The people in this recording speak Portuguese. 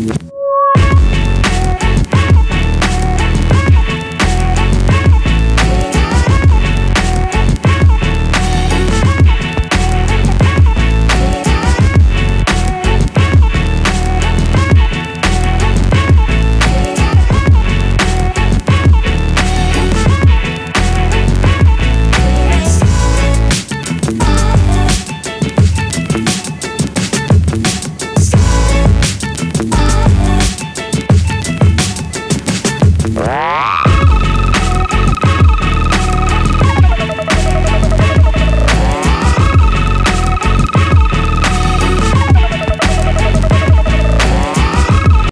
you. Ah!